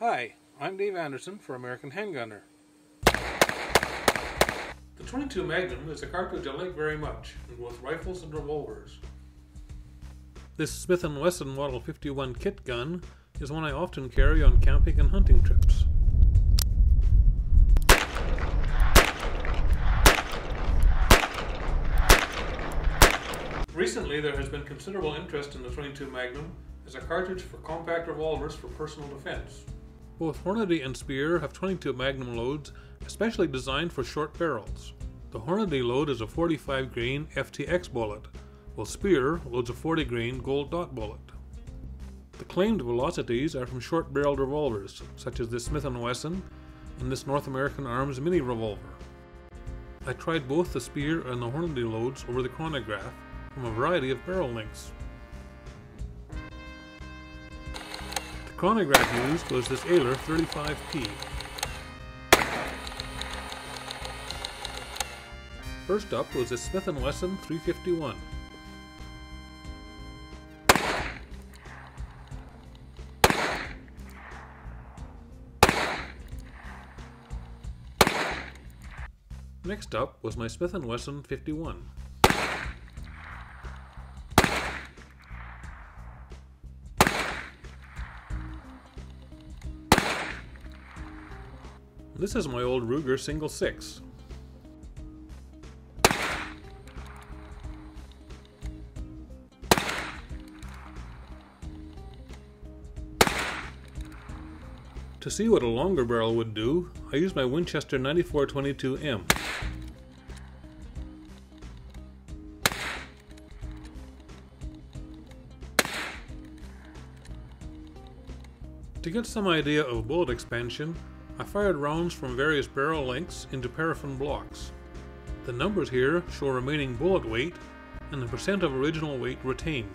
Hi, I'm Dave Anderson for American Handgunner. The 22 Magnum is a cartridge I like very much in both rifles and revolvers. This Smith & Wesson Model 51 kit gun is one I often carry on camping and hunting trips. Recently, there has been considerable interest in the 22 Magnum as a cartridge for compact revolvers for personal defense. Both Hornady and Speer have 22 Magnum loads, especially designed for short barrels. The Hornady load is a 45 grain FTX bullet, while Speer loads a 40 grain gold dot bullet. The claimed velocities are from short barreled revolvers, such as this Smith & Wesson and this North American Arms mini revolver. I tried both the Speer and the Hornady loads over the chronograph from a variety of barrel lengths. Chronograph used was this Oehler 35P. First up was the Smith & Wesson 351. Next up was my Smith & Wesson 51. This is my old Ruger Single 6. To see what a longer barrel would do, I used my Winchester 9422M. To get some idea of bullet expansion, I fired rounds from various barrel lengths into paraffin blocks. The numbers here show remaining bullet weight and the percent of original weight retained.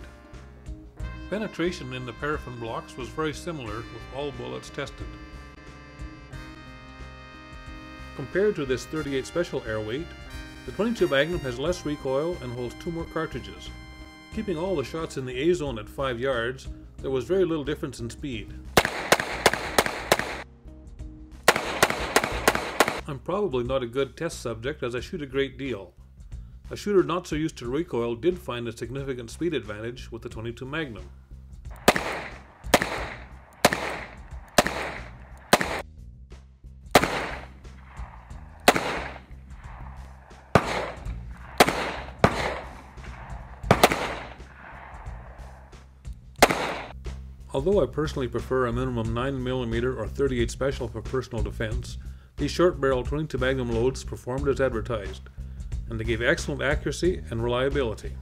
Penetration in the paraffin blocks was very similar with all bullets tested. Compared to this 38 Special airweight, the 22 Magnum has less recoil and holds two more cartridges. Keeping all the shots in the A zone at 5 yards, there was very little difference in speed. I'm probably not a good test subject as I shoot a great deal. A shooter not so used to recoil did find a significant speed advantage with the 22 Magnum. Although I personally prefer a minimum 9mm or 38 special for personal defense, these short barrel 22 Magnum loads performed as advertised, and they gave excellent accuracy and reliability.